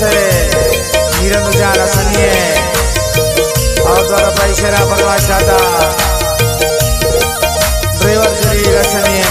से नीरन उजाला सनिए और द्वारा पैसेरा दादा ड्राइवर जरी रसनिए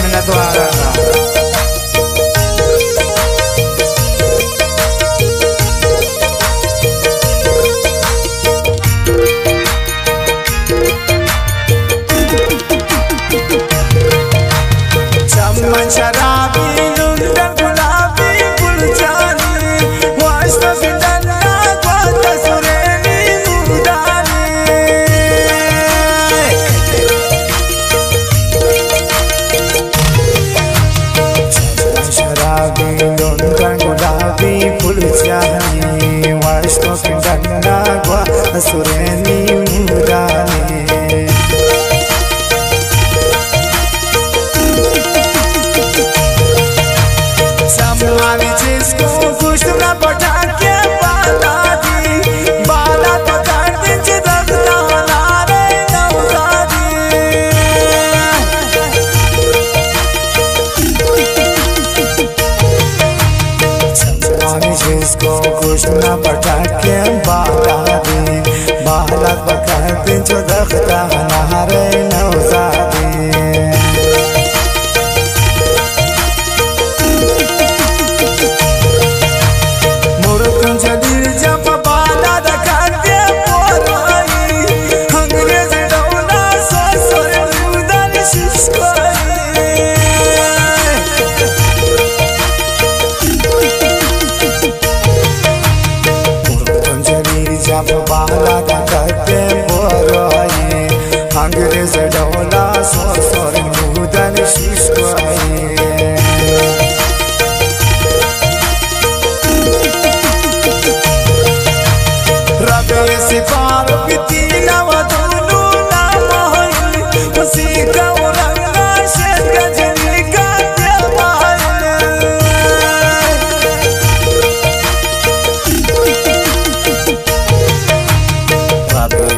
sureni mudane जिसको खुश न पटा के बाला बालक बकर जो दख्ता नारे नौजादी सब बाला करके बोरई अंग्रेज़ डोला सो मुदन शिष्य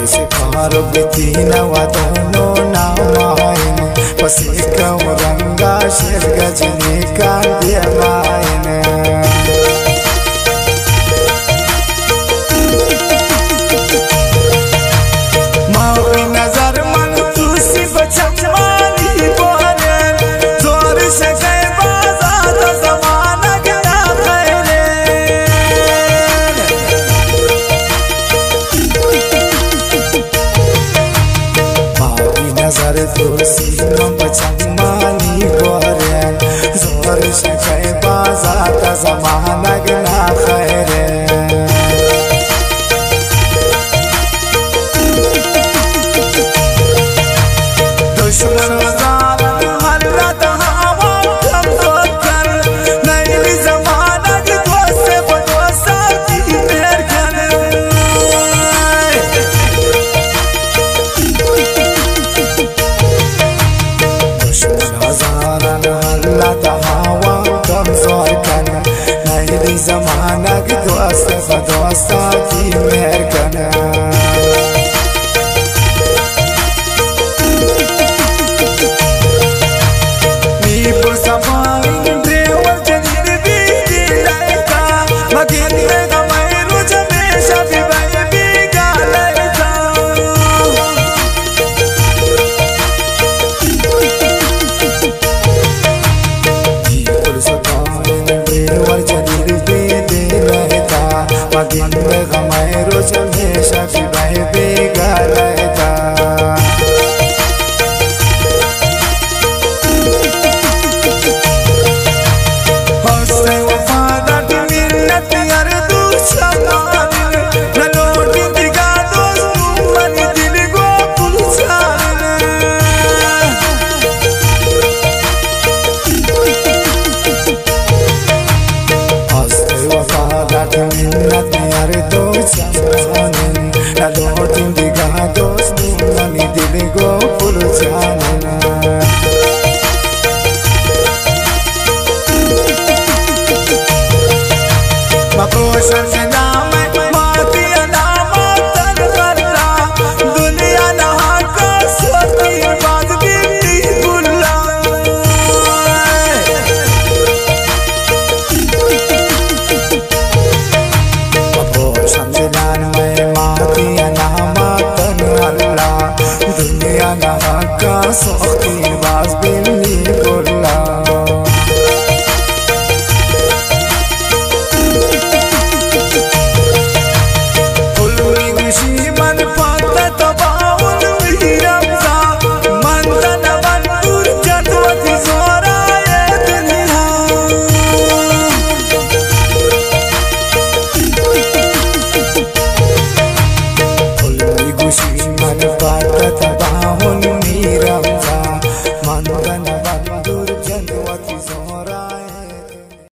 शेखर बिती नवा दोनों नाम पसी कौ रंगा शेर गजनी का दिया नज़र तुलसी बचमानी बोरे ज़ोर बाजात जमाना Luego me ilusioné, सो